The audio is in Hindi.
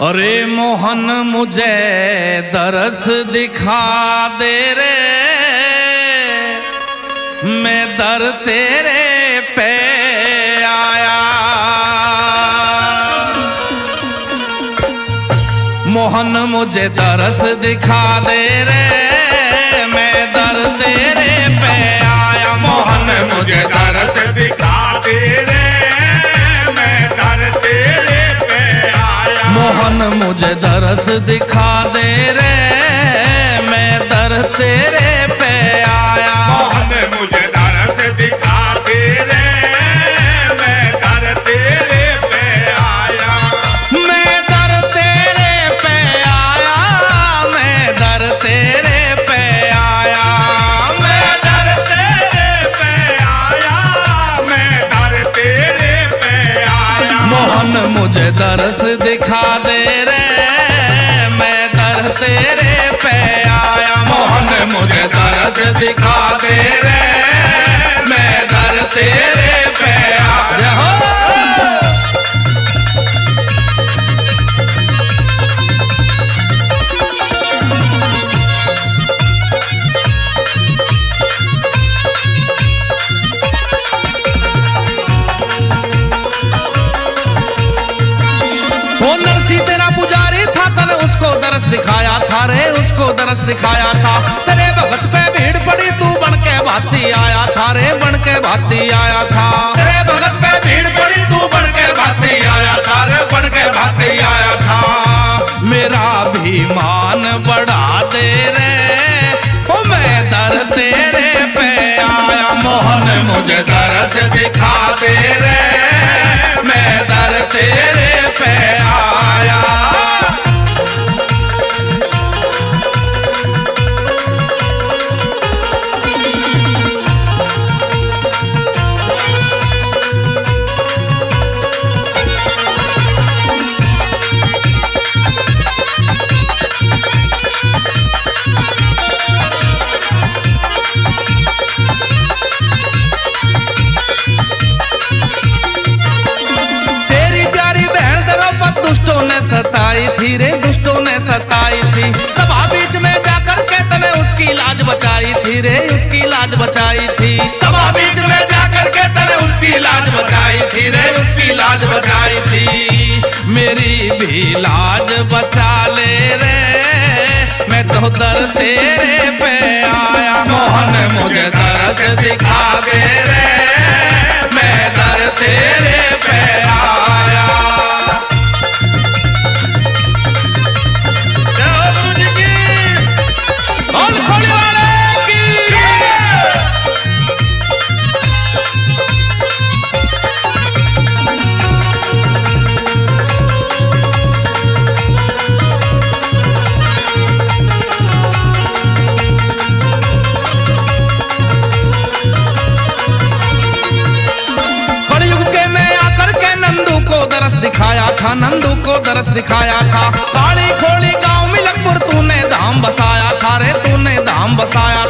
अरे मोहन मुझे दरस दिखा दे रे। मैं दर तेरे पे आया। मोहन मुझे दरस दिखा दे रे। मैं दर तेरे दरस दिखा दे रे मैं दर तेरे पे आया। मोहन मुझे दरस दिखा दे रे मैं दर तेरे पे आया। मैं दर तेरे पे आया मैं दर तेरे पे आया। मैं दर तेरे पे आया मैं दर तेरे पे आया। मोहन मुझे दरस दिखा दे रे दिखा दे दिखाया था रे, उसको दरस दिखाया था। तेरे भगत पे भीड़ पड़ी, तू बन के भाती आया था रे, बन के भाती आया था। तेरे भगत पे भीड़ पड़ी, तू बन के भाती आया था रे, बन के भाती आया था। मेरा भी मान बढ़ा दे रे, ओ मैं दर तेरे पे आया। मोहन मुझे दरस दिखा दे रे। सताई थी। सभा बीच में जाकर के तने उसकी लाज बचाई थी रे, उसकी लाज बचाई थी। सभा बीच में जाकर के तने उसकी लाज बचाई थी रे, उसकी लाज बचाई थी। मेरी भी लाज बचा ले रे, मैं तो दर तेरे पे आया। मोहन मुझे दर्द दिखा दे दिखाया था नंदू को दरस दिखाया था। काली खोली गाँव मिलकपुर तूने धाम बसाया था, रे तूने धाम बसाया